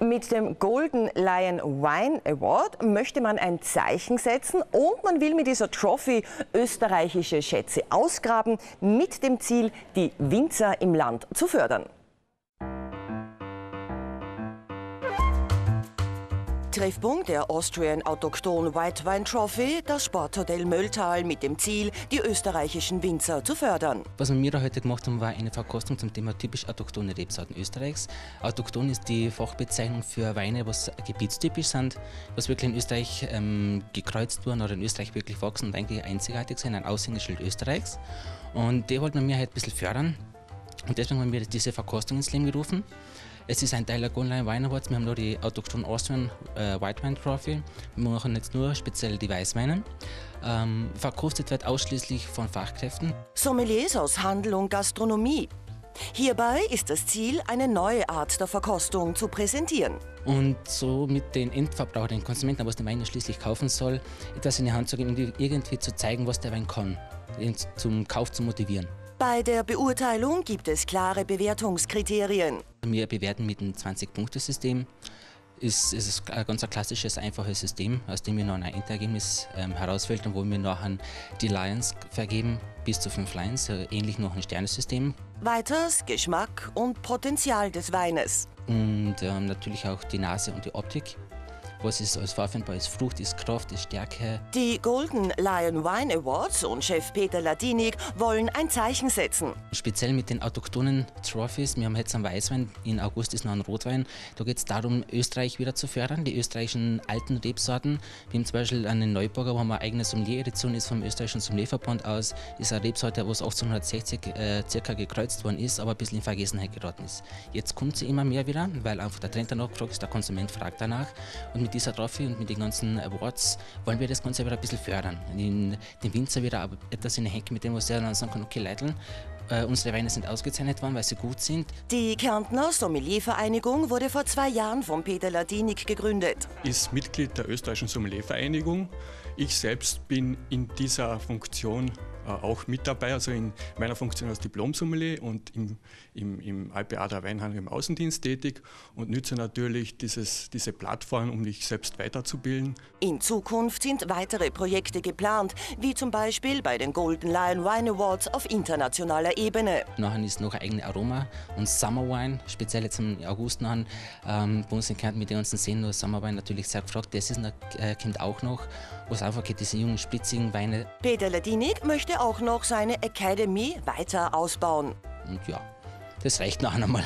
Mit dem Golden Lion Wine Award möchte man ein Zeichen setzen und man will mit dieser Trophy österreichische Schätze ausgraben, mit dem Ziel, die Winzer im Land zu fördern. Treffpunkt der Austrian Autochthon White Wine Trophy, das Sporthotel Mölltal mit dem Ziel, die österreichischen Winzer zu fördern. Was wir heute gemacht haben, war eine Verkostung zum Thema typisch autochthone Rebsorten Österreichs. Autochthon ist die Fachbezeichnung für Weine, was gebietstypisch sind, was wirklich in Österreich ähm, gekreuzt wurden oder in Österreich wirklich wachsen und eigentlich einzigartig sind, ein Aushängeschild Österreichs. Und die wollten wir halt ein bisschen fördern. Und deswegen haben wir diese Verkostung ins Leben gerufen. Es ist ein Teil der Golden Wine Awards. Wir haben nur die Autochthon Austrian äh, White Wine Trophy. Wir machen jetzt nur speziell die Weißweine. Ähm, verkostet wird ausschließlich von Fachkräften. Sommeliers aus Handel und Gastronomie. Hierbei ist das Ziel, eine neue Art der Verkostung zu präsentieren. Und so mit den Endverbrauchern, den Konsumenten, was der Wein schließlich kaufen soll, etwas in die Hand zu geben und irgendwie zu zeigen, was der Wein kann, ihn zum Kauf zu motivieren. Bei der Beurteilung gibt es klare Bewertungskriterien. Wir bewerten mit einem 20-Punkte-System. Es ist ein ganz klassisches, einfaches System, aus dem wir noch ein Endergebnis ähm, herausfiltern, wo wir nachher die Lions vergeben, bis zu fünf Lions, ähnlich noch ein Sternesystem. Weiters Geschmack und Potenzial des Weines. Und ähm, natürlich auch die Nase und die Optik was ist als verwendbar ist. Frucht ist Kraft, ist Stärke. Die Golden Lion Wine Awards und Chef Peter Ladinik wollen ein Zeichen setzen. Speziell mit den autochthonen Trophies. Wir haben jetzt einen Weißwein, in August ist noch ein Rotwein. Da geht es darum, Österreich wieder zu fördern, die österreichischen alten Rebsorten. Wir haben zum Beispiel einen Neuburger, wo wir eine eigene Sommelier-Edition ist vom österreichischen Sommelierverband aus. Ist eine Rebsorte, was 1860 äh, circa gekreuzt worden ist, aber ein bisschen in Vergessenheit geraten ist. Jetzt kommt sie immer mehr wieder, weil einfach der Trend danach gefragt ist, der Konsument fragt danach. Und mit dieser Trophy und mit den ganzen Awards wollen wir das Ganze wieder ein bisschen fördern. Den, den Winzer wieder etwas in die Hände mit dem, was er dann sagen kann, okay Leiteln, äh, unsere Weine sind ausgezeichnet worden, weil sie gut sind. Die Kärntner Sommeliervereinigung wurde vor zwei Jahren von Peter Ladinik gegründet. Ist Mitglied der österreichischen Sommeliervereinigung. Ich selbst bin in dieser Funktion äh, auch mit dabei, also in meiner Funktion als Diplom-Sommelier und im, im, im IPA der Weinhandel im Außendienst tätig und nütze natürlich dieses, diese Plattform, um mich selbst weiterzubilden. In Zukunft sind weitere Projekte geplant, wie zum Beispiel bei den Golden Lion Wine Awards auf internationaler Ebene. Nachher ist noch ein eigenes Aroma und Summer Wine, speziell jetzt im August nachher, ähm, bei uns in Kärnten mit den ganzen Seen, nur Summer Wine natürlich sehr gefragt. Das ist, äh, kommt auch noch, wo es einfach geht, diese jungen, spitzigen Weine. Peter Ladinik möchte auch noch seine Academy weiter ausbauen. Und ja, das reicht noch einmal.